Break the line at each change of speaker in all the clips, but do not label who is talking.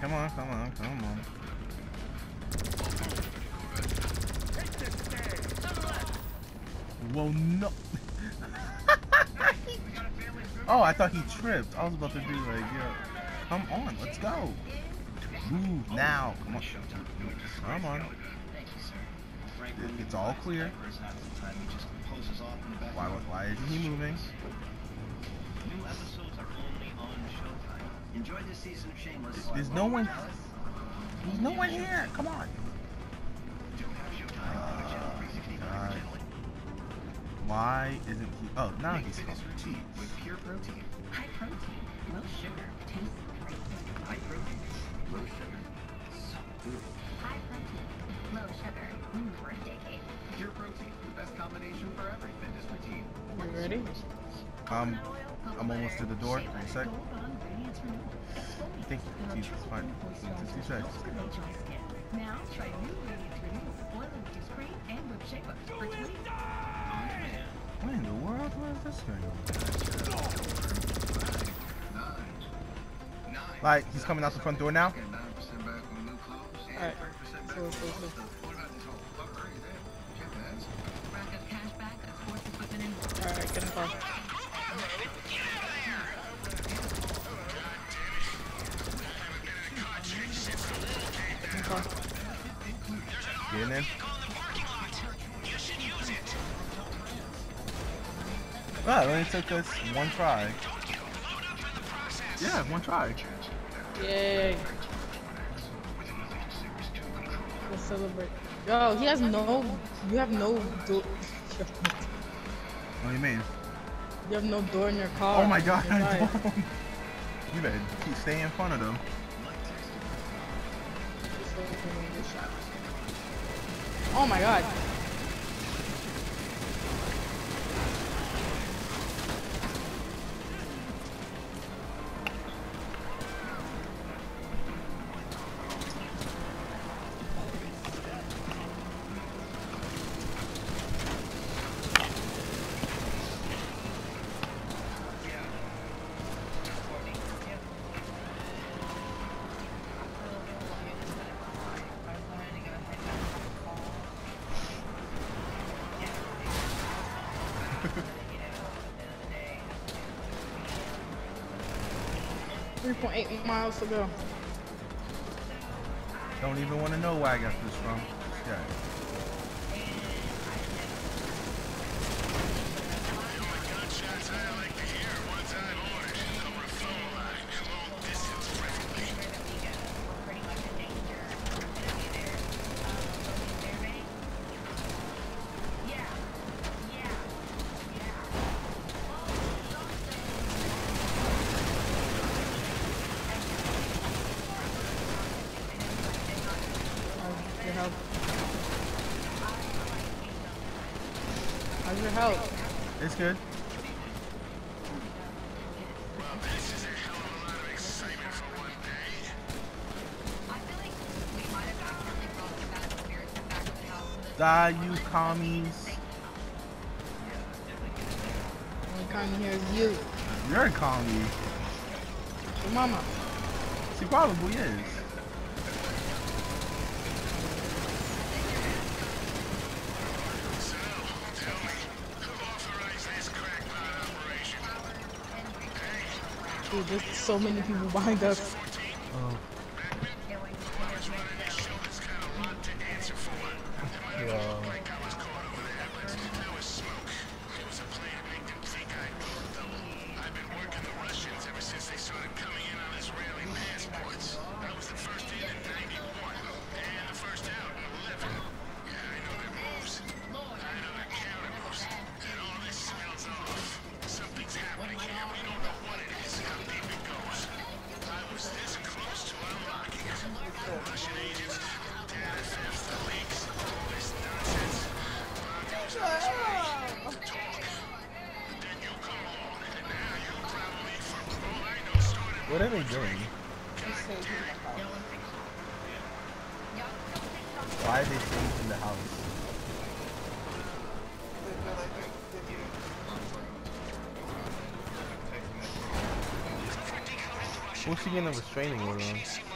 Come on, come on, come on. Whoa, no. oh, I thought he tripped. I was about to do like, yeah. Come on, let's go. Move now. Come on. Come on. It's all clear. Why, why isn't he moving?
New episodes are only on Showtime. Enjoy this season of Shameless.
There's no one. There's no one here. Come on. Uh, why isn't he? Oh, now he's
Fitness routine with pure protein.
High protein, low sugar, tastes great.
High protein, low sugar. So good.
High protein, low sugar, mm, for a decade.
Pure protein, the best combination for every fitness routine.
You ready?
Um, I'm almost to the door. Give me a sec.
Gold on Radiance Renewal.
Thank you. Jesus, fine. Two seconds.
Now try new Radiance Renewal Oil Infused Cream and Whip Shape Up for 20
What in the world was this going on?
Nine. Nine.
Like, he's coming out the front door now?
Get 9% back on new clothes and
Alright.
30% back
So,
on
so,
old
so.
stuff. What about this whole fuckery there? Get that.
Rack up cash back at sports equipment and more.
Alright, get in the car. Getting in.
Ah, there. Wow, it only took us one try. Yeah, one try.
Yay. Let's celebrate. Yo, he has no. You have no door.
What do you mean?
You have no door in your car.
Oh my god, I don't. You better keep stay in front of them.
Oh my god. Three point eight miles to go.
Don't even want to know where I got this from. Yeah.
How's Health?
It's good. Die, you commies.
Only kind here is you.
You're a commie.
Your mama.
She probably is.
Dude, there's so many people behind us.
What are they doing? Why are they staying in the house? What's she getting a restraining order on?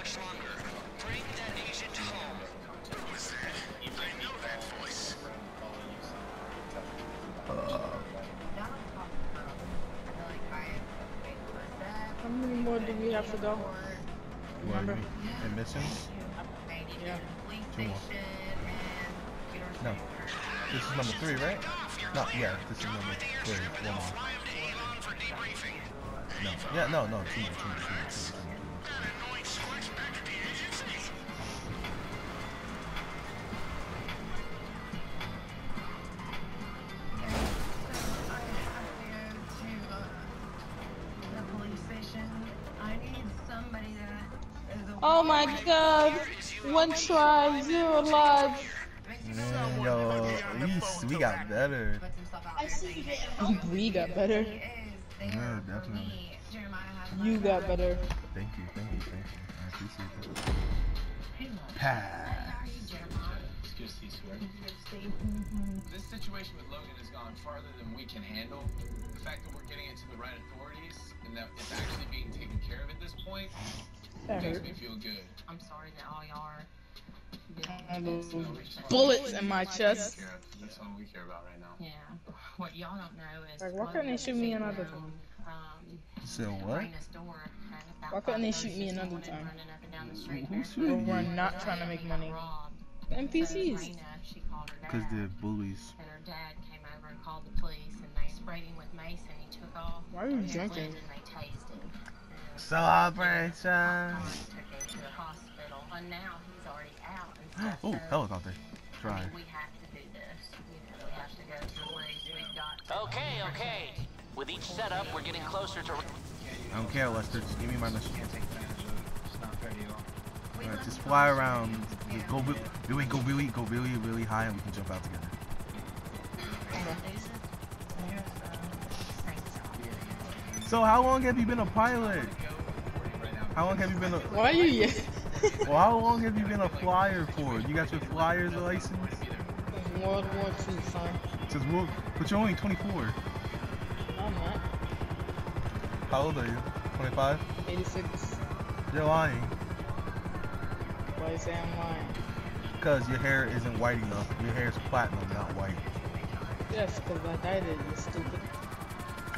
Have to go? Remember?
And missions?
Yeah.
Two more. No. This is number three, right? No, yeah, this is number three. One more. No. Yeah, no, no, two more, two more, two more, two more, two
Oh my god. One try, zero lives.
Man, yo, we, we got better.
We got better.
Yeah, definitely.
You got better.
Thank you, thank you, thank you. I appreciate that. Pass.
Excuse me, sir. This situation with Logan has gone farther than we can handle. The fact that we're getting it to the right authorities and that it's actually being taken care of at this point
That
makes
hurt.
me feel good.
I'm sorry that all y'all are.
All bullets in my chest.
Care of- That's all we care about right now.
Yeah. What y'all don't know is.
Like, why couldn't they shoot me another time?
Um,
So what?
Door had
Why couldn't they shoot me another time?
running up and down the street
Who's
barefoot.
shooting
We're
you?
not trying to make money.
Robbed.
The NPCs.
She called her
Because
dad,
they're bullies.
and her dad came over and called the police, and they sprayed him with mace, and he took off.
Why are you
and
drinking?
And they tased him. And
Celebration.
took him to the hospital, and now he's already out and stuff.
Oh,
so,
helicopter.
I
Try.
mean, we have to do this. You know, we have to go to the place we've got. to
Okay,
go.
okay. With each setup, we're getting closer to.
I don't care, Lester. Just give me my mission.
Can't take advantage of it. It's not fair to you.
Alright, just fly around. Just Go re- really, go really, go really, really high, and we can jump out together. So how long have you been a pilot? How long have you been a
Why are you
well, how long have you been a flyer for? You got your flyer's license?
World War II, son.
Says well, but you're only 24.
I'm not.
How old are you? 25?
86.
You're lying.
Why you say I'm lying?
Because your hair isn't white enough. Your hair is platinum, not white.
Yes, because I dyed it, you stupid.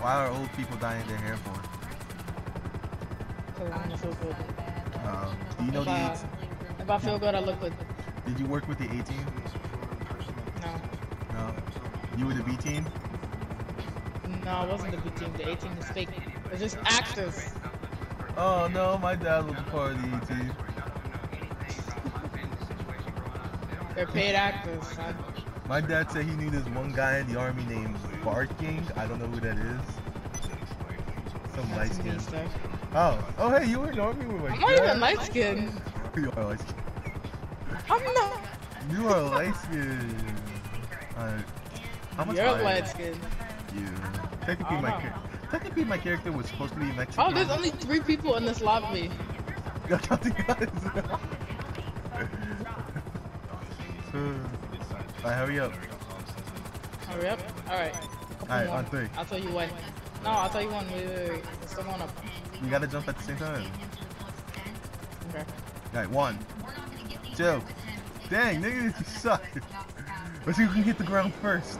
Why are old people dyeing their hair for?
Because I want to feel good.
Um, do you know
if,
the
I,
18?
if I feel good, I look good.
Did you work with the 18?
No.
No. You were the B team?
No, I wasn't the B team. The A team is fake. It's just actors.
Oh no, my dad was a part of the 18.
They're paid actors, son.
My dad said he knew this one guy in the army named Barking. I don't know who that is. Some light
That's me,
skin.
sir.
Oh, oh hey, you were in the army with my
I'm not
dad?
even light skin.
You are light skin.
I'm not.
You are light skin. Alright. How much
You're
higher?
light skin.
You. Technically, my
don't know.
technically my character was supposed to be Mexican.
Oh, there's only three people in this lobby.
Go count the guys. Alright, hurry up.
Hurry up. Alright.
Alright, on three.
I'll tell you when. No, I'll tell you when. Wait, wait, wait. Uh, it's still going up.
We gotta jump at the same time.
Okay.
Alright, one, two. Dang, nigga, you suck. Let's see who can hit the ground first.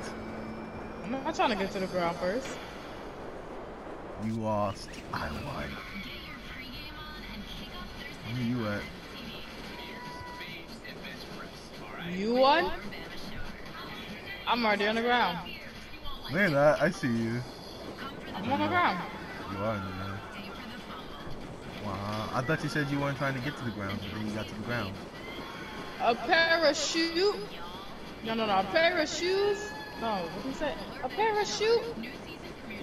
I'm not trying to get to the ground first.
You lost. I won. Where you at?
You won? I'm already on the ground.
Man, I, I see you.
I'm on the ground.
You are, man. Wow. I thought you said you weren't trying to get to the ground, but then you got to the ground.
A parachute? No, no, no. A pair of shoes? No, what did you say? A parachute?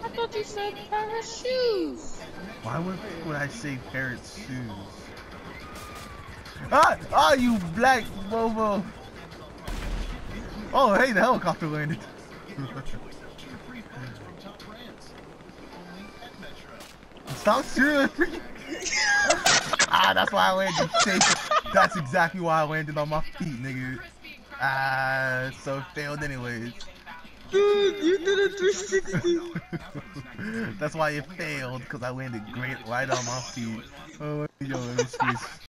I thought you said pair of shoes.
Why would, would I say parrot shoes? Ah! Ah, you black bobo! Oh, hey, the helicopter landed. Stop shooting! ah, that's why I landed safe. That's exactly why I landed on my feet, nigga. Ah, so it failed anyways.
Dude, you did a 360.
That's why it failed, because I landed great right on my feet. Oh, yo, let me squeeze.